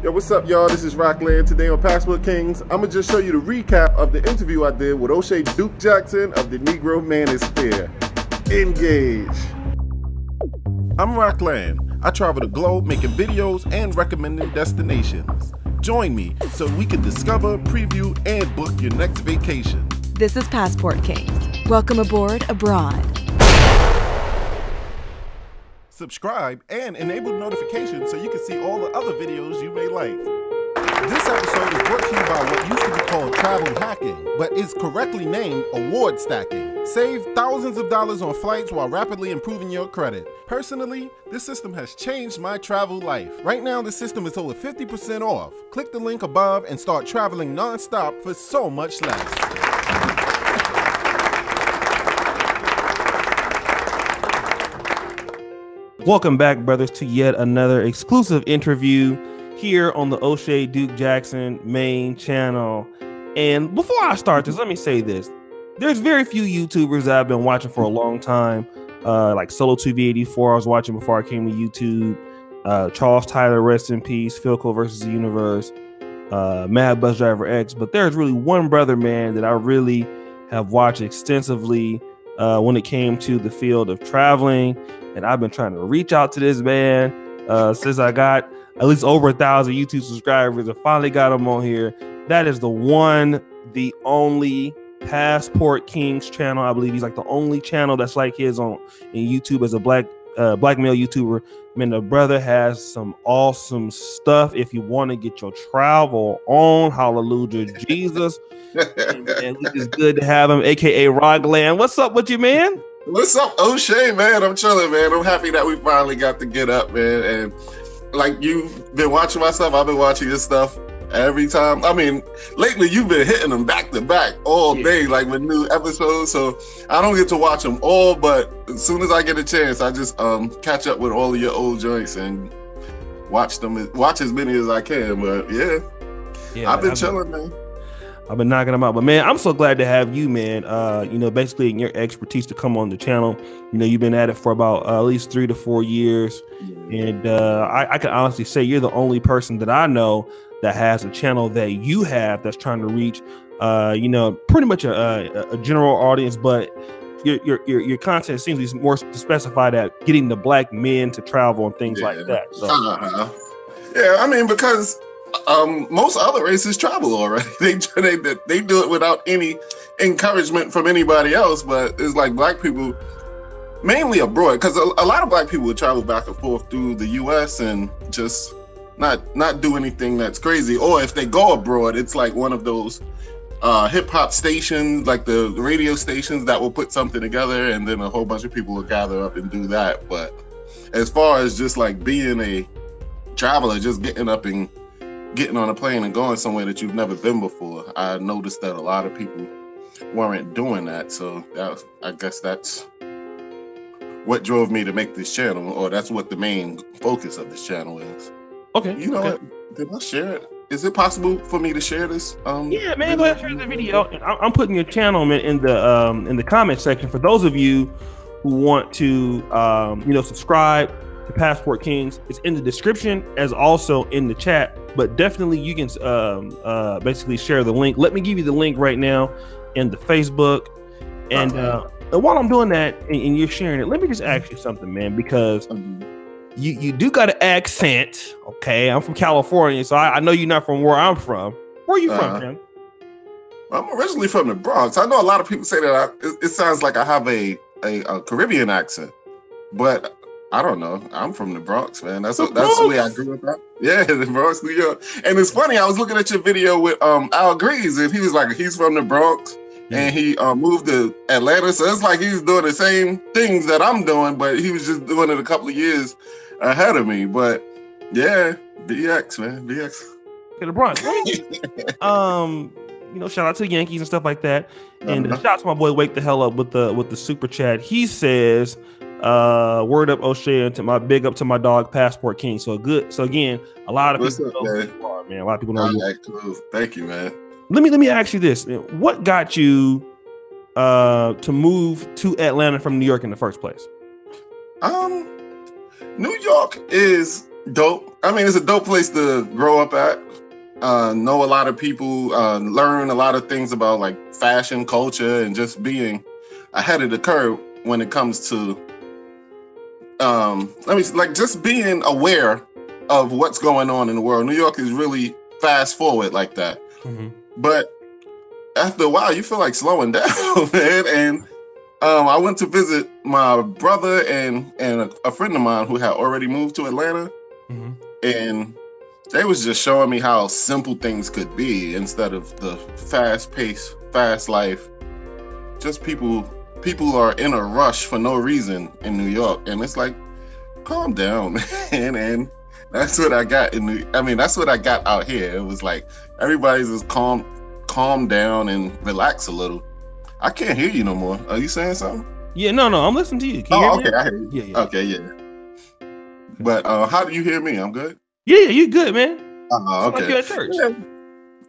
Yo, what's up, y'all? This is Roklan. Today on Passport Kings, I'm gonna just show you the recap of the interview I did with Oshay Duke Jackson of the Negro Manosphere. Engage. I'm Roklan. I travel the globe making videos and recommending destinations. Join me so we can discover, preview, and book your next vacation. This is Passport Kings. Welcome aboard abroad. Subscribe and enable notifications so you can see all the other videos you may like. This episode is brought to you by what used to be called travel hacking, but is correctly named award stacking. Save thousands of dollars on flights while rapidly improving your credit. Personally, this system has changed my travel life. Right now, the system is over 50% off. Click the link above and start traveling non-stop for so much less. Welcome back, brothers, to yet another exclusive interview here on the Oshay Duke Jackson main channel. And before I start this, let me say this. There's very few YouTubers that I've been watching for a long time. Uh, like Solo 2V84, I was watching before I came to YouTube. Uh, Charles Tyler, rest in peace. Philco versus the Universe. Uh, Mad Bus Driver X. But there's really one brother, man, that I really have watched extensively uh, when it came to the field of traveling. And I've been trying to reach out to this man uh, since I got at least over a thousand YouTube subscribers. I finally got him on here. That is the one, the only Passport Kings channel. I believe he's like the only channel that's like his on in YouTube as a black uh, black male YouTuber. Man, the brother has some awesome stuff. If you want to get your travel on, hallelujah, Jesus. and, and it's good to have him, aka Roklan. What's up with you, man? What's up, Oshay, man? I'm chilling, man. I'm happy that we finally got to get up, man. And like you've been watching my stuff, I've been watching your stuff every time. I mean, lately you've been hitting them back to back all Yeah. day, like with new episodes. So I don't get to watch them all, but as soon as I get a chance, I just um catch up with all of your old joints and watch them, watch as many as I can. But yeah, Yeah, I've been I've chilling, man. I've been knocking them out. But man, I'm so glad to have you, man. Uh, you know, basically in your expertise to come on the channel. You know, you've been at it for about uh, at least three to four years. And uh, I, I can honestly say you're the only person that I know that has a channel that you have that's trying to reach, uh, you know, pretty much a, a, a general audience, but your, your your your content seems to be more specified at getting the black men to travel and things like that. So Uh-huh. Yeah, I mean because um, most other races travel already. They, they they do it without any encouragement from anybody else. But it's like black people, mainly abroad, because a, a lot of black people would travel back and forth through the U.S. and just not not do anything that's crazy. Or if they go abroad, it's like one of those uh, hip hop stations, like the radio stations that will put something together, and then a whole bunch of people will gather up and do that. But as far as just like being a traveler, just getting up and getting on a plane and going somewhere that you've never been before, I noticed that a lot of people weren't doing that. So that was, I guess that's what drove me to make this channel, or that's what the main focus of this channel is. Okay, You know okay. what? Did I share it? Is it possible for me to share this? Um, Yeah, man, go ahead share the video. And I'm putting your channel in, in the um, in the comment section for those of you who want to um, you know subscribe to Passport Kings. It's in the description as also in the chat. But definitely you can um, uh, basically share the link. Let me give you the link right now in the Facebook. And uh, and while I'm doing that and, and you're sharing it, let me just ask you something, man, because Um, you you do got an accent. Okay, I'm from California, so I, I know you're not from where I'm from. Where are you Uh-huh. from? I'm originally from the Bronx. I know a lot of people say that I, it, it sounds like I have a, a, a Caribbean accent, but I don't know. I'm from the Bronx, man. That's The that's the way I grew up. Yeah, the Bronx, New York. And it's funny. I was looking at your video with um Al Grease, and he was like, he's from the Bronx, and he uh, moved to Atlanta. So it's like he's doing the same things that I'm doing, but he was just doing it a couple of years ahead of me. But yeah, BX, man, BX. to the Bronx. um, you know, shout out to the Yankees and stuff like that. And uh, Uh-huh. shout out to my boy Wake the Hell Up with the with the super chat. He says, uh, word up Oshay and to my big up to my dog Passport King. So good. So again, a lot of What's people up, know who man? you are, man. A lot of people know you. All right, cool. Thank you, man. Let me let me ask you this: What got you uh to move to Atlanta from New York in the first place? Um, New York is dope. I mean, it's a dope place to grow up at. Uh, know a lot of people, uh, learn a lot of things about like fashion, culture, and just being ahead of the curve when it comes to um let me like just being aware of what's going on in the world. New York is really fast forward like that. Mm-hmm. But after a while, you feel like slowing down, man. And um, I went to visit my brother and and a, a, friend of mine who had already moved to Atlanta, mm-hmm. and they was just showing me how simple things could be instead of the fast pace, fast life. Just people people are in a rush for no reason in New York, and it's like, calm down, man. And that's what I got in the. I mean, that's what I got out here. It was like everybody's just calm, calm down and relax a little. I can't hear you no more. Are you saying something? Yeah, no, no, I'm listening to you. Can oh, you okay, I hear you. Yeah, yeah. Okay, yeah. But uh, how do you hear me? I'm good. Yeah, you good, man. Oh, okay. Like you at church. Yeah.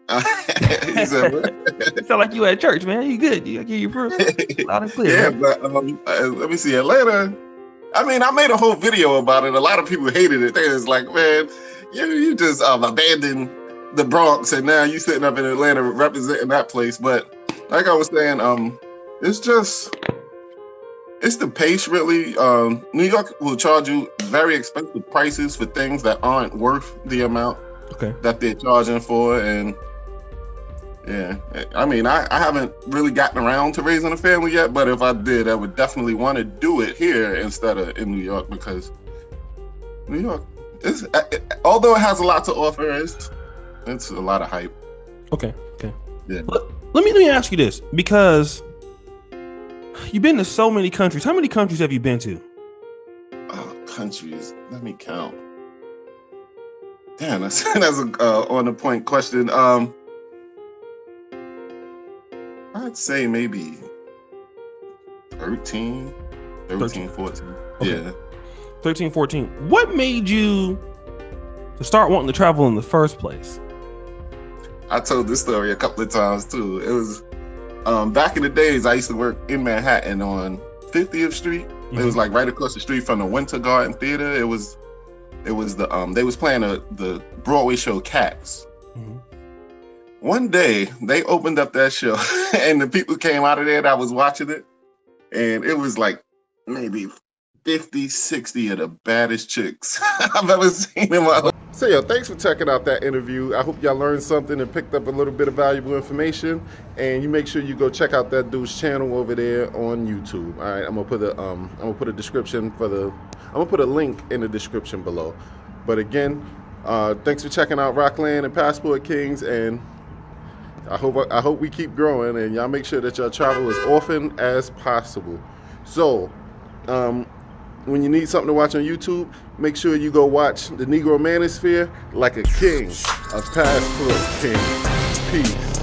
said, sound like you at church, man. You good? You hear you proof loud and clear. Yeah, but um, uh, let me see. Atlanta. I mean, I made a whole video about it. A lot of people hated it. They was like, "Man, you you just um, abandoned the Bronx, and now you sitting up in Atlanta representing that place." But like I was saying, um, it's just it's the pace really. Um, New York will charge you very expensive prices for things that aren't worth the amount okay. that they're charging for, and yeah, I mean, I, I haven't really gotten around to raising a family yet, but if I did, I would definitely want to do it here instead of in New York because New York is, although it has a lot to offer, it's it's a lot of hype. Okay, okay, yeah. Let, let me let me ask you this because you've been to so many countries. How many countries have you been to? Oh, countries. Let me count. Damn, that's that's a uh, on the point question. Um, I'd say maybe 13, 13, 13. 14. Okay. Yeah. 13, 14. What made you to start wanting to travel in the first place? I told this story a couple of times too. It was um, back in the days, I used to work in Manhattan on 50th Street. Mm-hmm. It was mm-hmm. like right across the street from the Winter Garden Theater. It was, it was the um, they was playing a, the Broadway show Cats. Mm-hmm. One day they opened up that show, and the people came out of there that was watching it, and it was like maybe 50, 60 of the baddest chicks I've ever seen in my life. So, yo, thanks for checking out that interview. I hope y'all learned something and picked up a little bit of valuable information. And you make sure you go check out that dude's channel over there on YouTube. All right, I'm gonna put a um, I'm gonna put a description for the, I'm gonna put a link in the description below. But again, uh, thanks for checking out Roklan and Passport Kings, and I hope I hope we keep growing, and y'all make sure that y'all travel as often as possible. So, um, when you need something to watch on YouTube, make sure you go watch the Negro Manosphere like a king, a passport king. Peace.